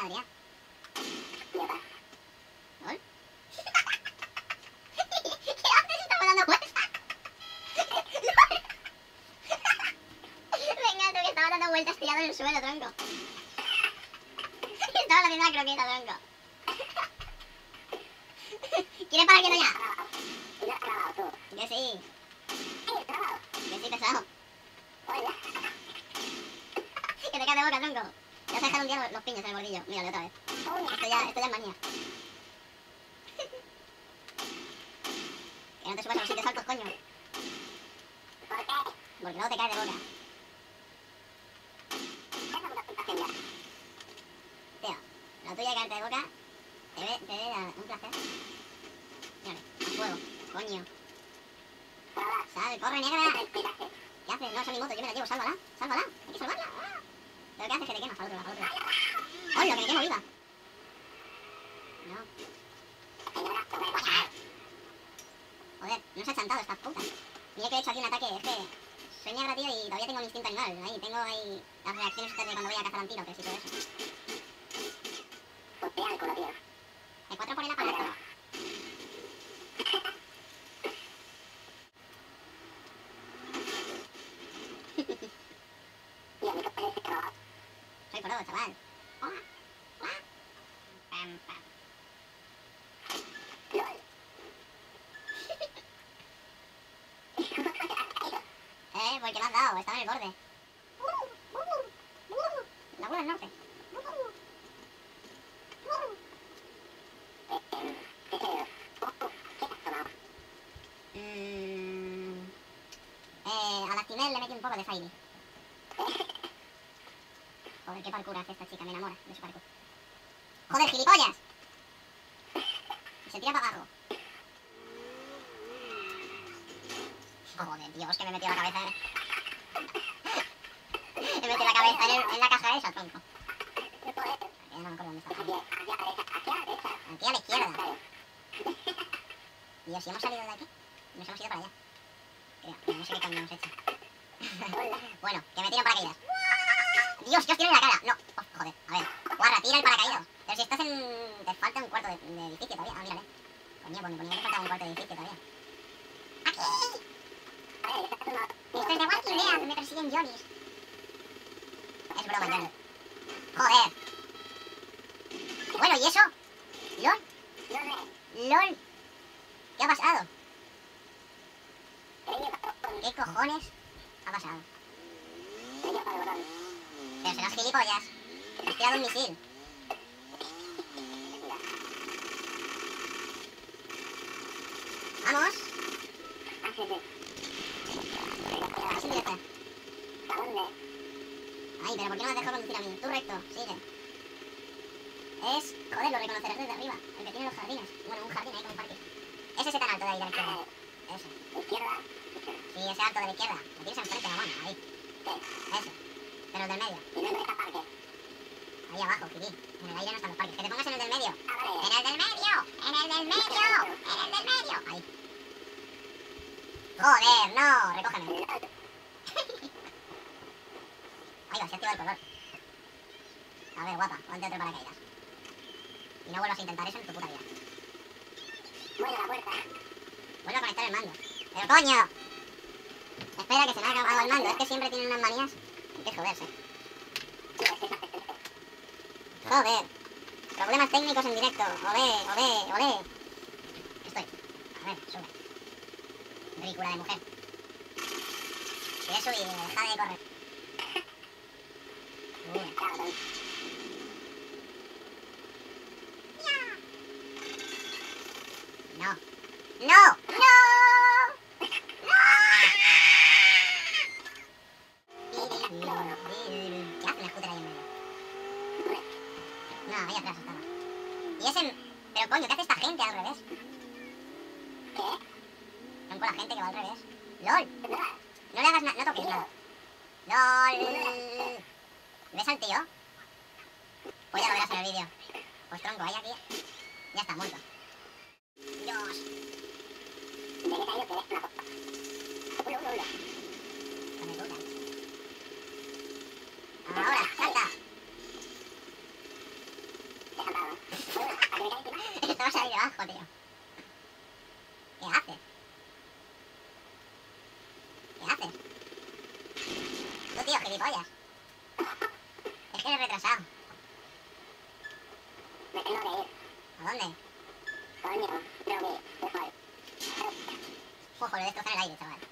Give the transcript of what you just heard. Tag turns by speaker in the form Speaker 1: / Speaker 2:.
Speaker 1: Adrián. ¿Gol? ¿Qué haces? Estamos dando vueltas. Venga, tú que estaba dando vueltas tirado en el suelo, tronco. Estaba haciendo una croqueta, tronco. ¿Quieres parar quieto ya? Que sí. Que sí, pesado. Que te cae de boca, tronco. Los- piños en el bordillo. Mírale otra vez. Esto ya, esto ya es manía. Que no te subas a los sitios altos, coño. Porque luego te caes de boca. Tío, la tuya de caerte de boca te ve, te ve un placer. A fuego, coño. Sal, corre, negra. ¿Qué haces? No, esa es mi moto, yo me la llevo, sálvala, sálvala. Hay que salvarla. Ah. ¿Pero qué haces? Que te quemas, al otro al otro lado. ¡Hola, que me quemo viva! No. Joder, no se ha chantado estas putas. Mira que he hecho aquí un ataque, es que soy negra, tío, y todavía tengo mi instinto animal. Ahí tengo ahí las reacciones de cuando voy a cazar antílopes y todo eso. Hay cuatro por el aparato. Soy pro, chaval. Hola. Hola. Pam, pam. Eh, porque me has dado, estaba en el borde. La bola del norte. Mm, eh, a la Timel le metí un poco de Fairy. Joder, qué parkour hace esta chica, me enamora de su parkour. ¡Joder, gilipollas! Se tira para abajo. Joder, Dios, que me metió la cabeza en... me metió la cabeza en, el- en la caja esa, tronco. Ya no me acuerdo dónde está. Aquí a la izquierda. Dios, ¿y hemos salido de aquí? Nos hemos ido para allá. Creo, pero no sé qué coño hemos hecho. bueno, que me tiran paracaídas. Dios, que os tiro en la cara. No, oh, joder, a ver. Guarra, tira el paracaídas. Pero si estás en... Te falta un cuarto de, edificio todavía. Ah, mírale. Coño, ponía que te faltaba un cuarto de edificio todavía. ¡Aquí! Esto es de Walking Dead, me persiguen Johnny's. Es broma, Johnny. Joder. Bueno, ¿y eso? ¿Lol? ¿Lol? ¿Qué ha pasado? ¿Qué cojones ha pasado? Pero serás gilipollas. Has tirado un misil. Vamos. Así ya está. Ay, pero ¿por qué no me has dejado conducir a mí? Tú recto, sigue. Es, joder, lo reconocerás desde arriba. El que tiene los jardines. Bueno, un jardín ahí con un parque. Es ese tan alto de ahí de la izquierda. Ese. Sí, ese alto de la izquierda. Lo tienes enfrente, mamón. Ahí. Ese. Pero el del medio. Ahí abajo, Kiri. En el aire no están los parques. Que te pongas en el del medio. ¡En el del medio! ¡En el del medio! ¡En el del medio! Ahí. ¡Joder, no! Recógeme. Ahí va, se ha activado el color. A ver, guapa, ponte otro paracaídas. Y no vuelvas a intentar eso en tu puta vida. Vuelvo a conectar el mando. ¡Pero coño! Espera, que se me ha acabado el mando. Es que siempre tienen unas manías. Que joderse. Joder. Problemas técnicos en directo. Olé, olé, olé. Estoy. A ver, sube. Ridícula de mujer. Quieres subir, deja de correr. ¡No! ¡No! Ahí atrás estaba. Y ese... Pero coño, ¿qué hace esta gente al revés?
Speaker 2: ¿Qué?
Speaker 1: Son con la gente que va al revés. ¡Lol! No le hagas nada, no toques nada. ¡Lol! ¿Ves al tío? Pues ya lo verás en el vídeo. Pues tronco, ahí aquí. Ya está, muerto. Dios.
Speaker 2: ¿De qué caído que eres una copa? Uno, uno, uno.
Speaker 1: Dame puta. Ahora, salta.
Speaker 2: Te he saltado, ¿eh? Uno, ¿a que me cae encima?
Speaker 1: Estamos ahí debajo, tío. ¿Qué haces? ¿Qué haces? Tú, tío, gilipollas. Es que eres retrasado.
Speaker 2: Me tengo que ir.
Speaker 1: ¿A dónde?
Speaker 2: Coño, tengo que ir.
Speaker 1: Ojo, le destrozan el aire, chaval.